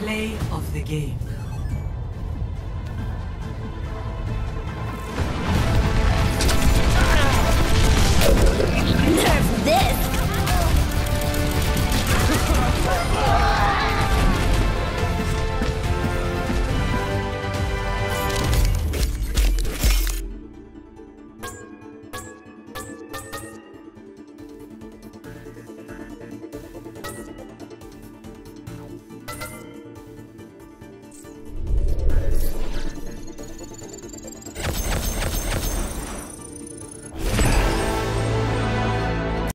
Play of the game.